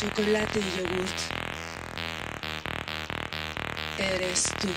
chocolate y yogurt. Eres tú.